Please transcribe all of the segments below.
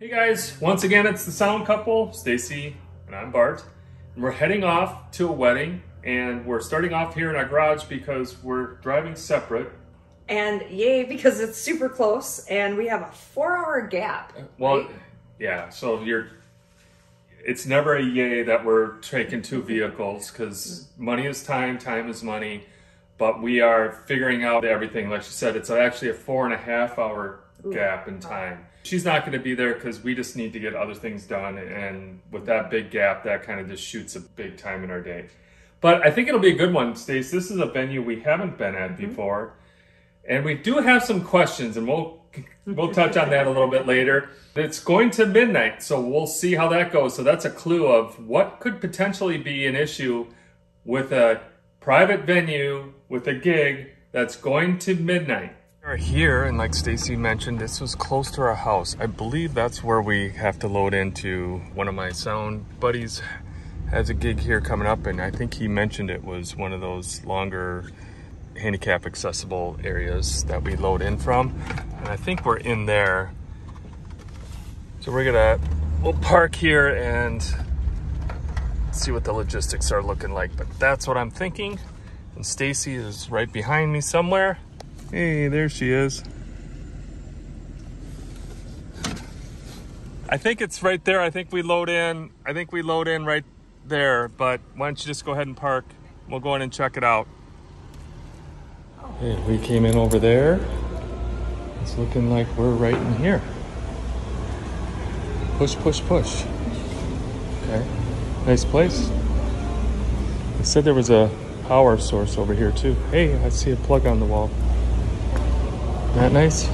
Hey guys, once again it's the Sound Couple, Stacy and I'm Bart. And we're heading off to a wedding and we're starting off here in our garage because we're driving separate. And yay, because it's super close and we have a four hour gap. Uh, well, right? yeah, so you're it's never a yay that we're taking two vehicles because money is time, time is money. But we are figuring out everything. Like she said, it's actually a four and a half hour gap in time. She's not going to be there because we just need to get other things done. And with that big gap, that kind of just shoots a big time in our day. But I think it'll be a good one, Stace. This is a venue we haven't been at mm-hmm. before. And we do have some questions, and we'll we'll touch on that a little bit later. It's going to midnight, so we'll see how that goes. So that's a clue of what could potentially be an issue with a private venue with a gig that's going to midnight. We're here, and like Stacy mentioned, this was close to our house. I believe that's where we have to load into. One of my sound buddies has a gig here coming up, and I think he mentioned it was one of those longer handicap accessible areas that we load in from. And I think we're in there. So we're gonna, we'll park here and see what the logistics are looking like. But that's what I'm thinking. And Stacy is right behind me somewhere. Hey, there she is. I think it's right there. I think we load in. I think we load in right there. But why don't you just go ahead and park? We'll go in and check it out. Hey, we came in over there. It's looking like we're right in here. Push, push, push. Okay. Nice place. They said there was a power source over here too. Hey, I see a plug on the wall. That nice?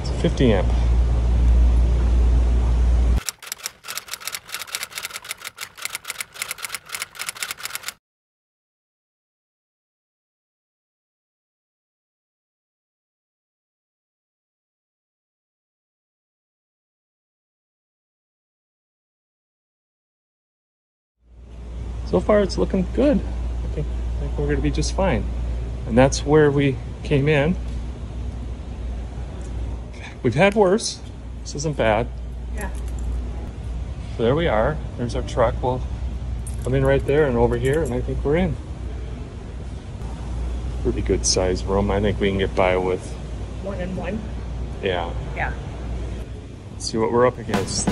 It's a 50 amp. So far it's looking good. I think, I think we're gonna be just fine. And that's where we came in. We've had worse. This isn't bad. Yeah. So there we are. There's our truck. We'll come in right there and over here, and I think we're in. Pretty good size room. I think we can get by with, One and one. yeah. Yeah. Let's see what we're up against.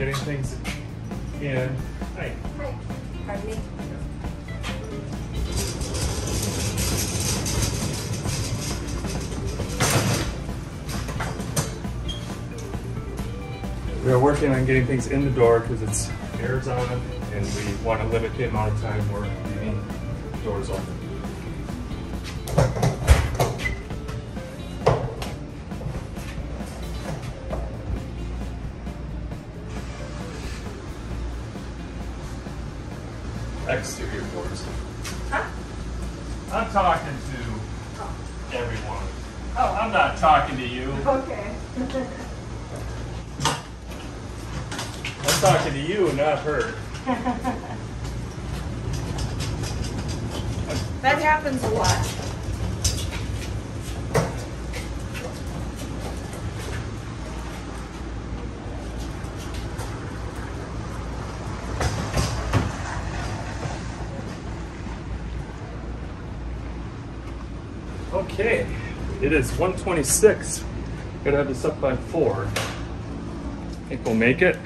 Getting things in. Hey. Hi. Pardon me. We are working on getting things in the door because it's Arizona and we want to limit the amount of time we're leaving doors open. I'm talking to everyone. Oh. I'm not talking to you. Okay. I'm talking to you, not her. that happens a lot. Okay, it is 126. Gotta have this up by four. I Think we'll make it.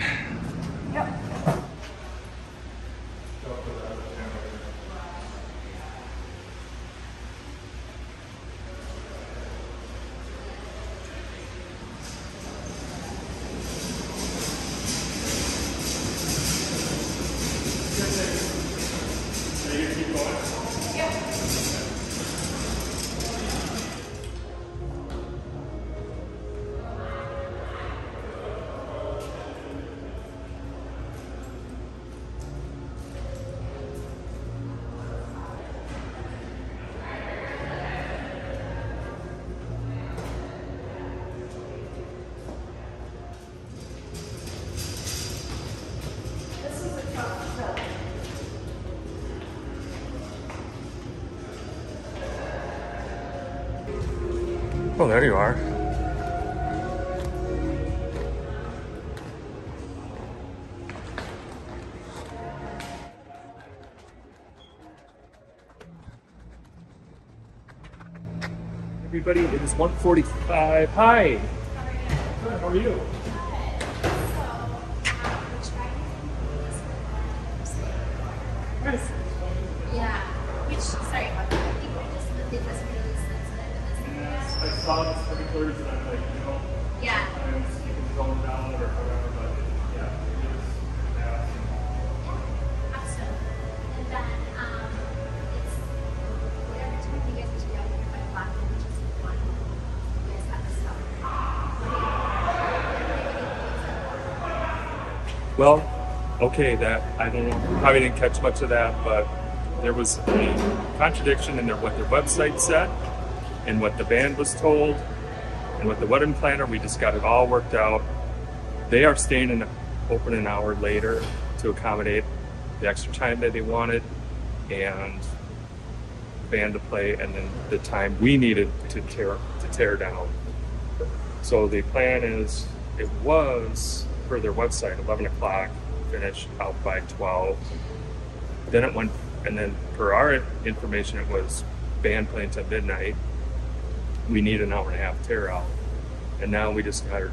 Oh, there you are. Everybody, it is 145. Hi. Good, how are you? Sensitive. I saw the sprinklers and I'm like, you know, Yeah. I'm keeping going down or whatever, but yeah, it was, yeah. Absolutely. And then, um, it's whatever time you guys are together by o'clock, which is one. You guys have to stop. Well, okay, that I don't know. Probably didn't catch much of that, but there was a contradiction in their what their website said and what the band was told and what the wedding planner. We just got it all worked out. They are staying in open an hour later to accommodate the extra time that they wanted and the band to play, and then the time we needed to tear to tear down. So the plan is, it was for their website, 11 o'clock, finished out by 12. Then it went, and then per our information, it was band playing till midnight. We need an hour and a half tear out. And now we just got of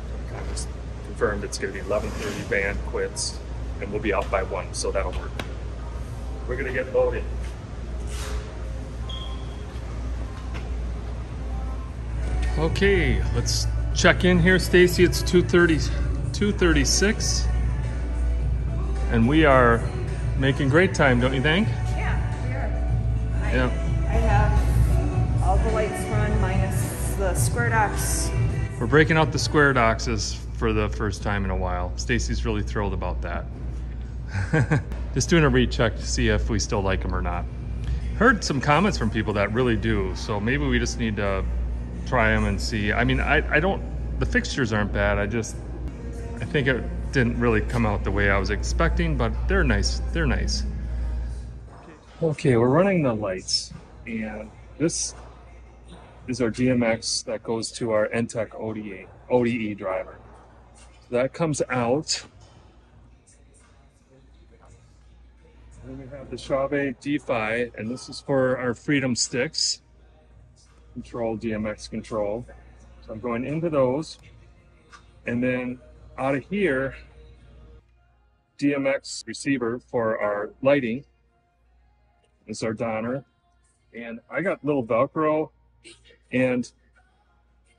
confirmed it's going to be 11:30 band quits, and we'll be out by one, so that'll work. We're going to get loaded. Okay, let's check in here, Stacy. It's 2:30, 2:36, and we are making great time, don't you think? Yeah, we are. I, Yeah. The square docks. We're breaking out the square doxes for the first time in a while. Stacy's really thrilled about that. Just doing a recheck to see if we still like them or not. Heard some comments from people that really do, so maybe we just need to try them and see. I mean, I, I don't, the fixtures aren't bad. I just, I think it didn't really come out the way I was expecting, but they're nice. They're nice. Okay, we're running the lights, and this is our DMX that goes to our ENTTEC ODE, ODE driver. So that comes out. And then we have the Chauvet D5, and this is for our Freedom sticks. Control, DMX control. So I'm going into those. And then out of here, DMX receiver for our lighting. Is our Donner. And I got little Velcro and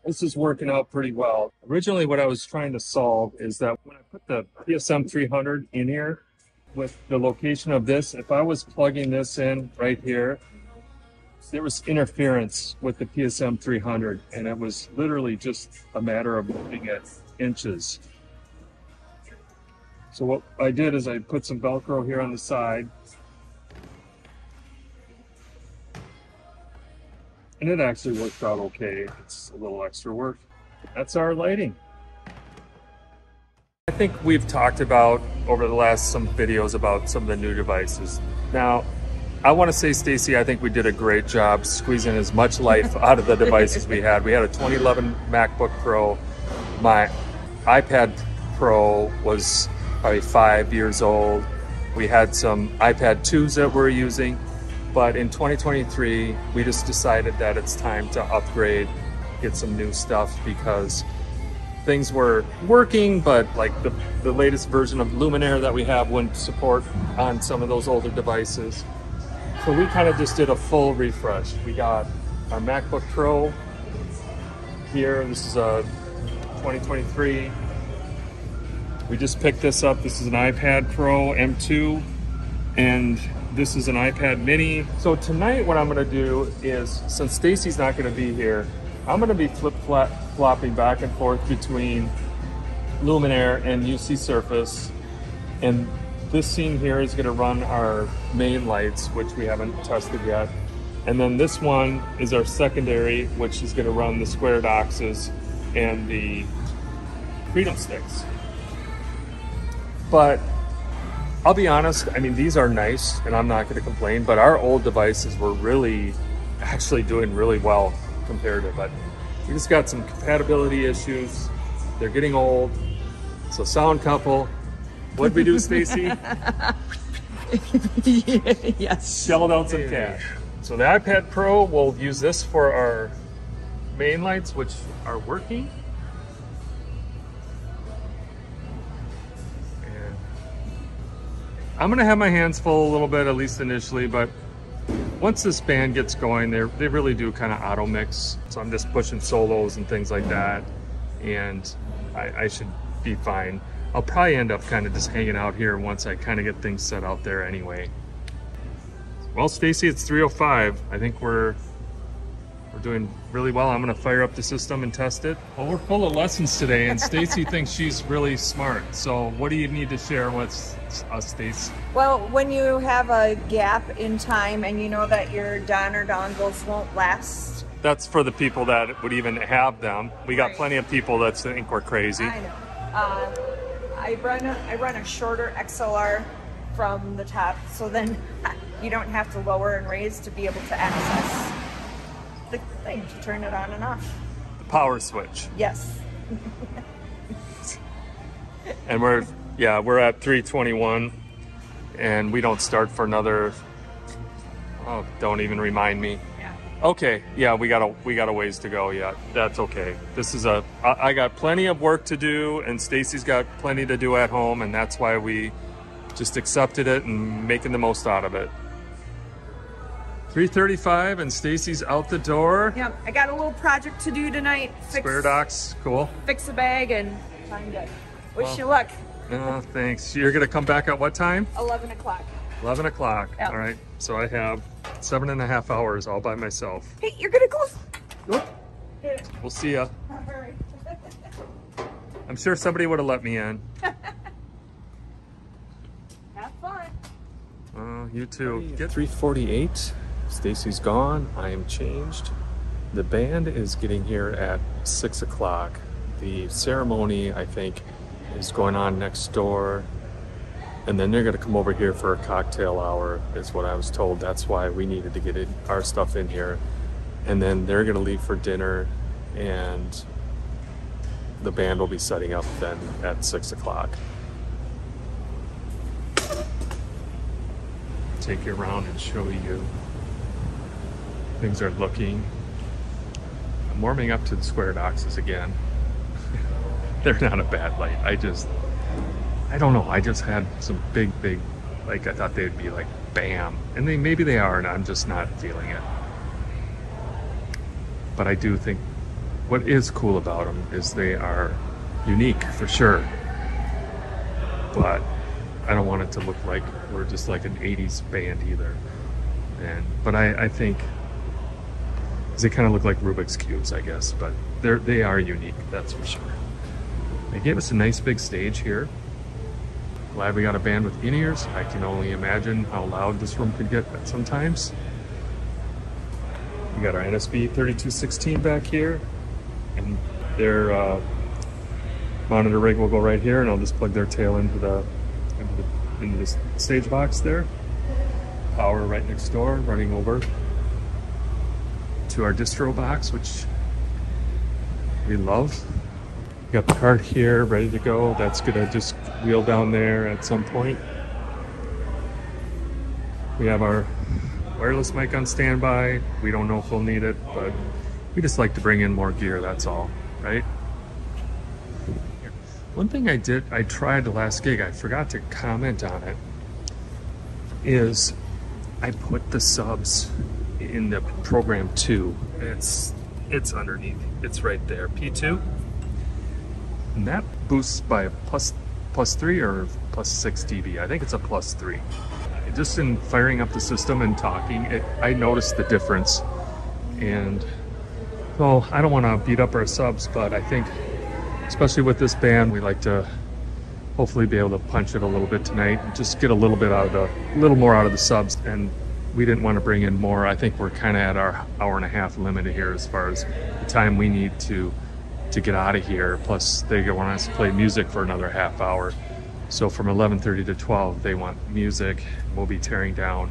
this is working out pretty well. Originally, what I was trying to solve is that when I put the PSM 300 in here with the location of this, if I was plugging this in right here, there was interference with the PSM 300, and it was literally just a matter of moving it inches. So what I did is I put some Velcro here on the side, And it actually worked out okay. It's a little extra work. That's our lighting. I think we've talked about over the last some videos about some of the new devices. Now, I want to say, Stacy, I think we did a great job squeezing as much life out of the devices we had. We had a 2011 MacBook Pro. My iPad Pro was probably five years old. We had some iPad 2s that we're using. But in 2023, we just decided that it's time to upgrade, get some new stuff because things were working, but like the, the latest version of Luminair that we have wouldn't support on some of those older devices. So we kind of just did a full refresh. We got our MacBook Pro here. This is uh, a 2023. We just picked this up. This is an iPad Pro M2 and this is an iPad mini. So tonight what I'm gonna do is, since Stacy's not gonna be here, I'm gonna be flip flopping back and forth between Luminair and UC Surface. And this scene here is gonna run our main lights, which we haven't tested yet. And then this one is our secondary, which is gonna run the square doxes and the freedom sticks. But I'll be honest, I mean, these are nice and I'm not gonna complain, but our old devices were really, actually doing really well compared to, but we just got some compatibility issues. They're getting old. So sound couple, What'd we do, Stacy? yes. Shelled out some cash. So the iPad Pro, we'll use this for our main lights, which are working. I'm gonna have my hands full a little bit, at least initially, but once this band gets going, they they really do kind of auto mix. So I'm just pushing solos and things like that, and I, I should be fine. I'll probably end up kind of just hanging out here once I kind of get things set out there anyway. Well, Stacy, it's 305. I think we're we're doing really well. I'm gonna fire up the system and test it. Well, we're full of lessons today, and Stacy thinks she's really smart. So, what do you need to share with us, Stacy? Well, when you have a gap in time and you know that your Donner dongles won't last. That's for the people that would even have them. We got right. plenty of people that think we're crazy. I know. Uh, I run a, I run a shorter XLR from the top, so then you don't have to lower and raise to be able to access the thing to turn it on and off. The power switch. Yes. and we're yeah we're at 321, and we don't start for another. Oh, don't even remind me. Yeah. Okay, yeah, we got a we got a ways to go yet. That's okay. This is a I, I got plenty of work to do, and Stacy's got plenty to do at home, and that's why we just accepted it and making the most out of it. 3:35, and Stacy's out the door. Yep, I got a little project to do tonight. Fix, Square docs, cool. Fix a bag and time to wish well, you luck. No, thanks. You're gonna come back at what time? 11 o'clock. 11 o'clock. Yep. All right. So I have seven and a half hours all by myself. Hey, you're gonna close. Oop. We'll see ya. I'm sure somebody would have let me in. have fun. Oh, you too. Get 348. Stacy's gone. I am changed. The band is getting here at six o'clock. The ceremony, I think, is going on next door and then they're going to come over here for a cocktail hour is what i was told that's why we needed to get our stuff in here and then they're going to leave for dinner and the band will be setting up then at six o'clock take you around and show you things are looking i'm warming up to the square doxes again they're not a bad light i just I don't know. I just had some big, big, like I thought they'd be like bam, and they maybe they are, and I'm just not feeling it. But I do think what is cool about them is they are unique for sure. But I don't want it to look like we're just like an 80s band either. And but I, I think they kind of look like Rubik's cubes, I guess. But they're they are unique, that's for sure. They gave us a nice big stage here. Glad we got a band with in-ears. I can only imagine how loud this room could get sometimes. We got our NSB 3216 back here, and their uh, monitor rig will go right here, and I'll just plug their tail into the into the, into the stage box there. Power right next door, running over to our distro box, which we love. Got the cart here ready to go. That's gonna just wheel down there at some point. We have our wireless mic on standby. We don't know if we'll need it, but we just like to bring in more gear, that's all, right? One thing I did, I tried the last gig, I forgot to comment on it, is I put the subs in the program two. It's it's underneath. It's right there. P2. And that boosts by plus plus three or plus six dB. I think it's a plus three. Just in firing up the system and talking, it, I noticed the difference. And well, I don't want to beat up our subs, but I think, especially with this band, we like to hopefully be able to punch it a little bit tonight and just get a little bit out of the, a little more out of the subs. And we didn't want to bring in more. I think we're kind of at our hour and a half limit here as far as the time we need to to get out of here. Plus, they want us to play music for another half hour. So from 11:30 to 12, they want music. We'll be tearing down.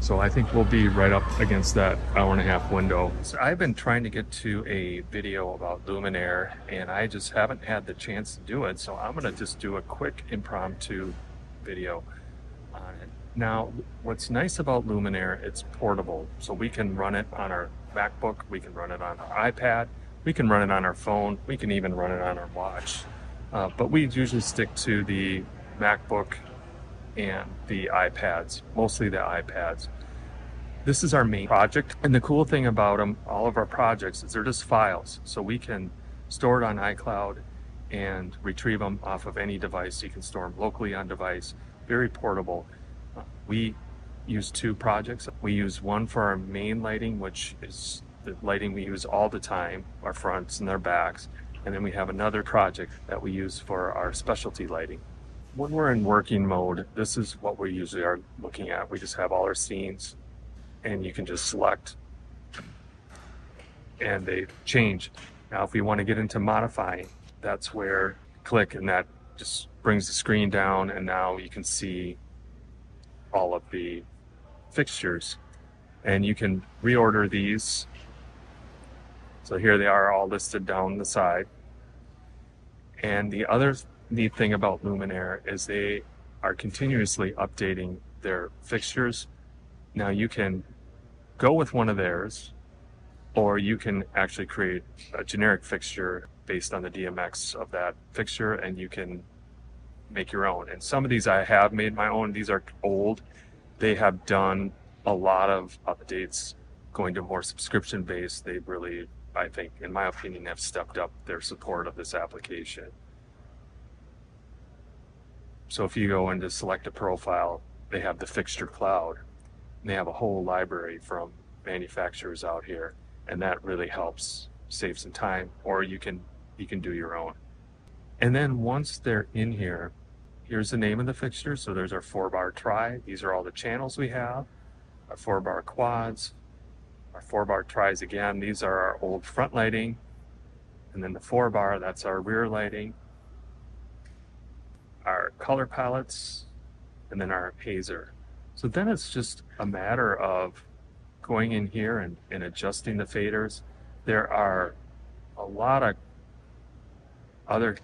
So I think we'll be right up against that hour and a half window. So I've been trying to get to a video about Luminair, and I just haven't had the chance to do it. So I'm gonna just do a quick impromptu video on it. Now, what's nice about Luminair, it's portable. So we can run it on our MacBook, we can run it on our iPad, we can run it on our phone, we can even run it on our watch. Uh, but we usually stick to the MacBook and the iPads, mostly the iPads. This is our main project, and the cool thing about them, all of our projects, is they're just files. So we can store it on iCloud and retrieve them off of any device. You can store them locally on device, very portable. We use two projects. We use one for our main lighting, which is the lighting we use all the time, our fronts and our backs. And then we have another project that we use for our specialty lighting. When we're in working mode, this is what we usually are looking at. We just have all our scenes and you can just select and they change. Now, if we want to get into modifying, that's where click and that just brings the screen down and now you can see all of the fixtures and you can reorder these so here they are all listed down the side. And the other neat thing about Luminair is they are continuously updating their fixtures. Now you can go with one of theirs, or you can actually create a generic fixture based on the DMX of that fixture, and you can make your own. And some of these I have made my own. These are old. They have done a lot of updates going to more subscription based. They've really I think, in my opinion, have stepped up their support of this application. So if you go into select a profile, they have the fixture cloud. And they have a whole library from manufacturers out here, and that really helps save some time. Or you can you can do your own. And then once they're in here, here's the name of the fixture. So there's our four bar tri. These are all the channels we have. Our four bar quads, our four bar tries again, these are our old front lighting. And then the four bar, that's our rear lighting. Our color palettes, and then our hazer. So then it's just a matter of going in here and, and adjusting the faders. There are a lot of other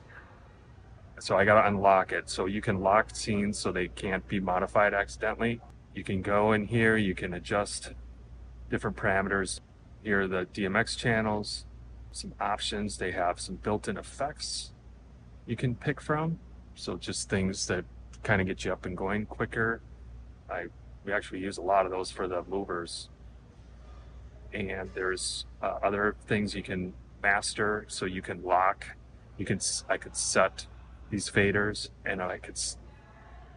so I got to unlock it. So you can lock scenes so they can't be modified accidentally. You can go in here, you can adjust different parameters. Here are the DMX channels, some options. They have some built-in effects you can pick from. So just things that kind of get you up and going quicker. I we actually use a lot of those for the movers. And there's uh, other things you can master. So you can lock. You can I could set these faders, and I could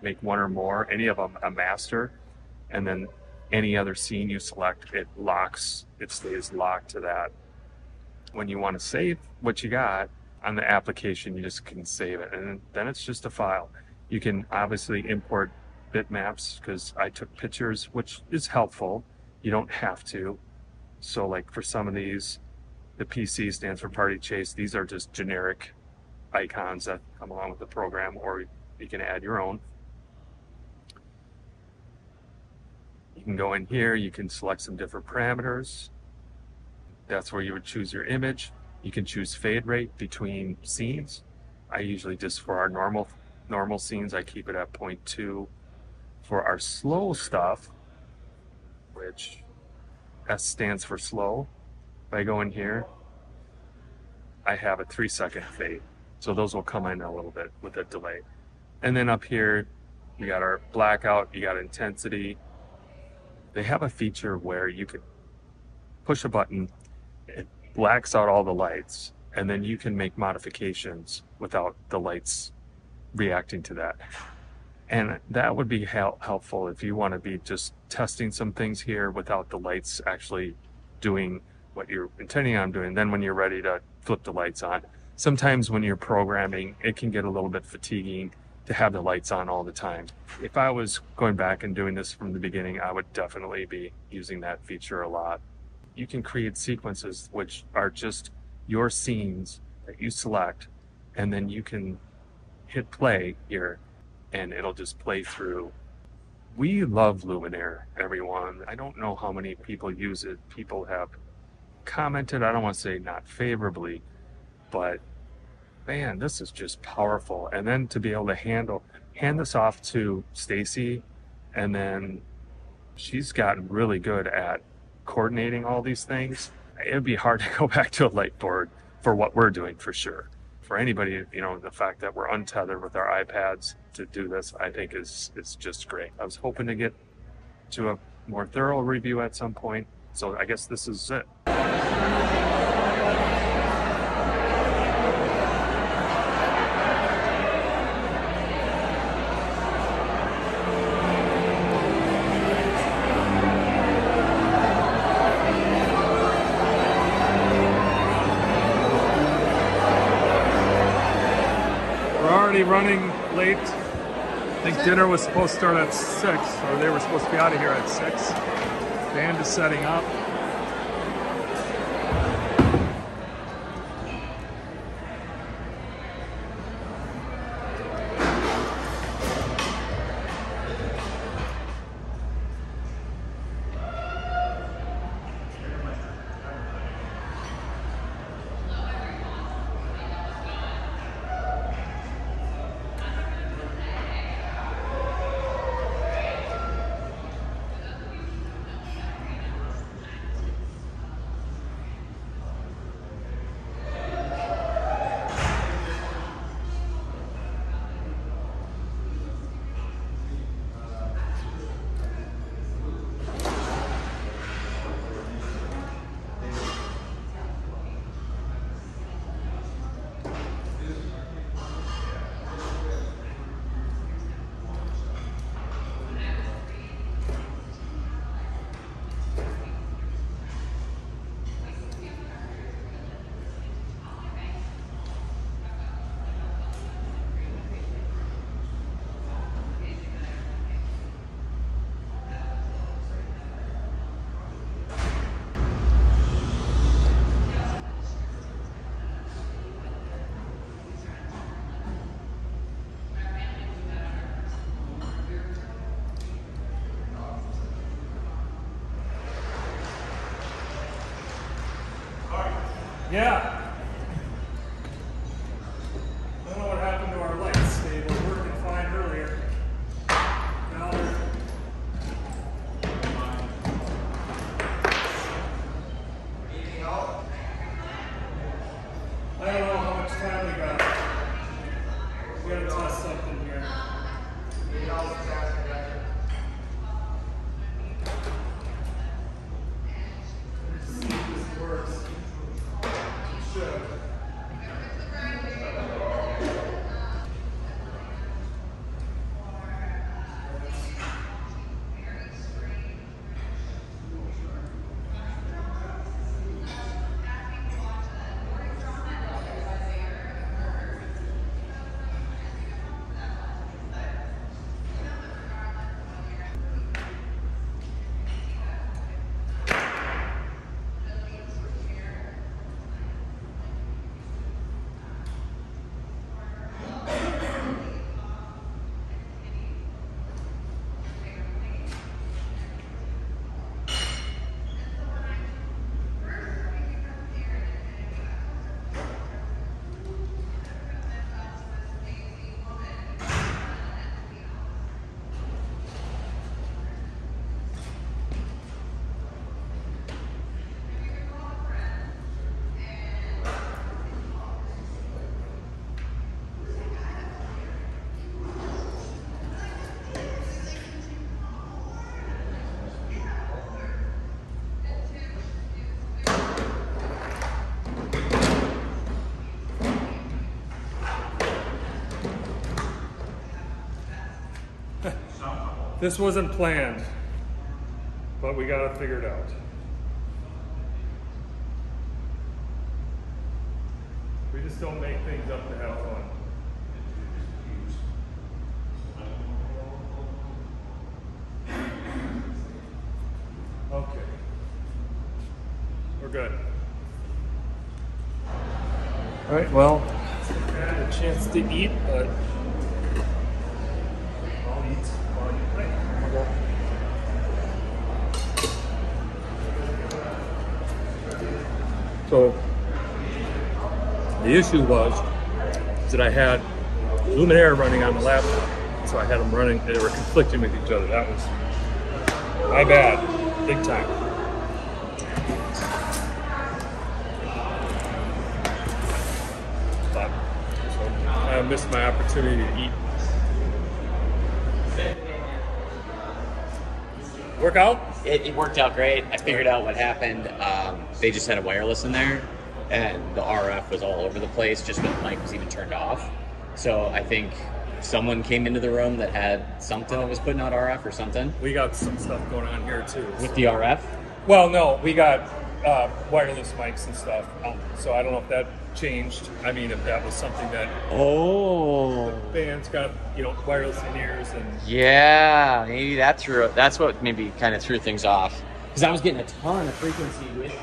make one or more, any of them a master, and then any other scene you select, it locks, it stays locked to that. When you want to save what you got on the application, you just can save it. And then it's just a file. You can obviously import bitmaps because I took pictures, which is helpful. You don't have to. So, like for some of these, the PC stands for Party Chase. These are just generic icons that come along with the program, or you can add your own. You can go in here, you can select some different parameters. That's where you would choose your image. You can choose fade rate between scenes. I usually just for our normal normal scenes, I keep it at 0.2. For our slow stuff, which S stands for slow, if I go in here, I have a three second fade. So those will come in a little bit with a delay. And then up here, we got our blackout, you got intensity. They have a feature where you could push a button, it blacks out all the lights, and then you can make modifications without the lights reacting to that. And that would be hel- helpful if you want to be just testing some things here without the lights actually doing what you're intending on doing. Then when you're ready to flip the lights on, sometimes when you're programming, it can get a little bit fatiguing to have the lights on all the time. If I was going back and doing this from the beginning, I would definitely be using that feature a lot. You can create sequences which are just your scenes that you select, and then you can hit play here and it'll just play through. We love Luminair, everyone. I don't know how many people use it. People have commented, I don't want to say not favorably, but man, this is just powerful. And then to be able to handle hand this off to Stacy and then she's gotten really good at coordinating all these things. It'd be hard to go back to a light board for what we're doing for sure. For anybody, you know, the fact that we're untethered with our iPads to do this, I think is is just great. I was hoping to get to a more thorough review at some point. So I guess this is it. Dinner was supposed to start at 6, or they were supposed to be out of here at 6. Band is setting up. Yeah. I don't know what happened to our lights. They were working fine earlier. Now they're. I don't know how much time we got. We gotta test something here. See if this works. This wasn't planned, but we got it figured out. We just don't make things up to have fun. Okay. We're good. All right, well, had a chance to eat, but I'll eat while you play. So the issue was that I had Luminair running on the laptop, so I had them running. They were conflicting with each other. That was my bad, big time. But so I missed my opportunity to eat. Workout? It, it worked out great. I figured out what happened. Um, they just had a wireless in there, and the RF was all over the place, just when the mic was even turned off. So I think someone came into the room that had something that was putting out RF or something We got some stuff going on here too. with the RF. Well, no, we got uh, wireless mics and stuff. Um, so I don't know if that changed. I mean, if that was something that Oh, the bands got, you know, wireless in ears and yeah, maybe that threw. That's what maybe kind of threw things off. Because I was getting a ton of frequency with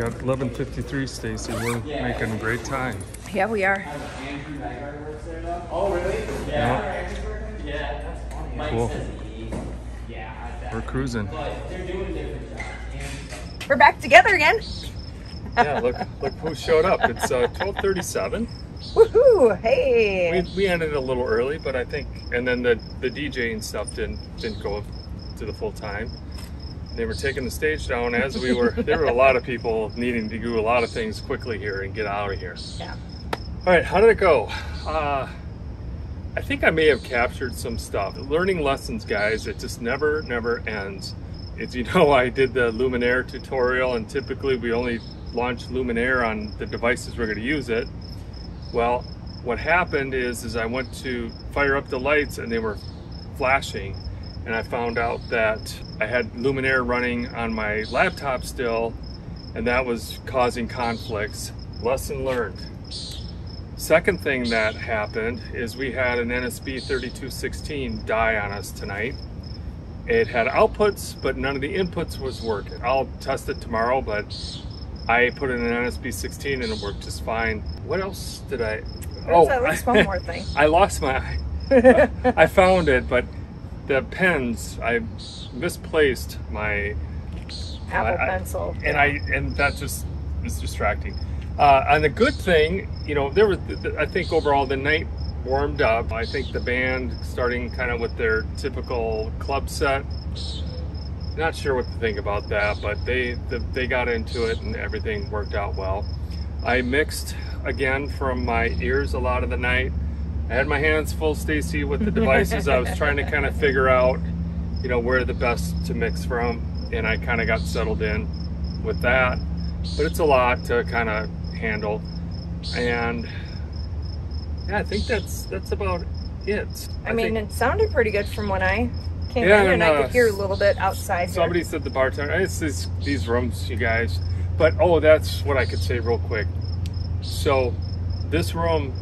got 11:53. Stacy, we're making great time. Yeah, we are. Andrew Bagard works there though. Oh, really? Yeah. Yeah, that's funny. Cool. Yeah, We're cruising. But they're doing different jobs. We're back together again. Yeah, look, look who showed up. It's uh, 12:37. Woohoo! Hey. We, we ended a little early, but I think, and then the the DJ and stuff didn't didn't go to the full time. They were taking the stage down as we were. there were a lot of people needing to do a lot of things quickly here and get out of here. Yeah. All right, how did it go? Uh, I think I may have captured some stuff. Learning lessons, guys, it just never, never ends. As you know, I did the Luminair tutorial, and typically we only launch Luminair on the devices we're going to use it. Well, what happened is, is I went to fire up the lights and they were flashing, and I found out that I had Luminair running on my laptop still, and that was causing conflicts. Lesson learned. Second thing that happened is we had an NSB 3216 die on us tonight. It had outputs, but none of the inputs was working. I'll test it tomorrow, but I put in an NSB 16 and it worked just fine. What else did I? There's oh, at least one more thing. I lost my. I found it, but the pens I misplaced my Apple I- Pencil. and I and that just is distracting. Uh, and the good thing, you know, there was I think overall the night warmed up. I think the band starting kind of with their typical club set. Not sure what to think about that, but they the, they got into it and everything worked out well. I mixed again from my ears a lot of the night. I had my hands full, Stacy, with the devices. I was trying to kind of figure out, you know, where the best to mix from, and I kind of got settled in with that. But it's a lot to kind of handle, and yeah, I think that's that's about it. I, mean, think it sounded pretty good from when I came Yeah, in, and I and, uh, could hear a little bit outside. here. somebody said the bartender. It's this, these rooms, you guys. But oh, that's what I could say real quick. So, this room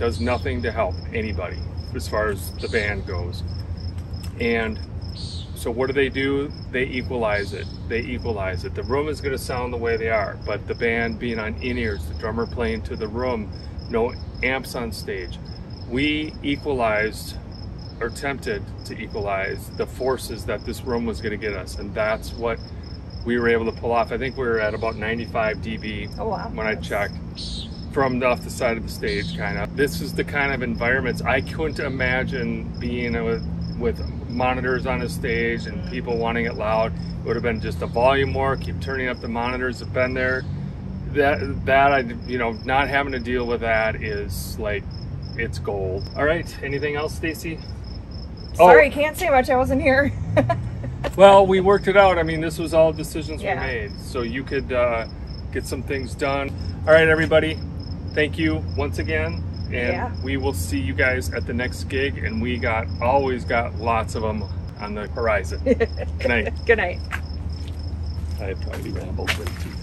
does nothing to help anybody as far as the band goes. And so, what do they do? They equalize it. They equalize it. The room is going to sound the way they are, but the band being on in ears, the drummer playing to the room, no amps on stage. We equalized or attempted to equalize the forces that this room was going to get us, and that's what we were able to pull off. I think we were at about 95 dB Oh, wow. when I checked from off the side of the stage, kind of. This is the kind of environments I couldn't imagine being with, with monitors on a stage and people wanting it loud. It would have been just a volume war, keep turning up the monitors, have been there. That, that I, you know, not having to deal with that is like, it's gold. All right, anything else, Stacy? Sorry, Oh. can't say much. I wasn't here. Well, we worked it out. I mean, this was all decisions Yeah. we made, so you could uh, get some things done. All right, everybody. Thank you once again, and Yeah. we will see you guys at the next gig. And we got always got lots of them on the horizon. Good night. Good night. I probably rambled way too long.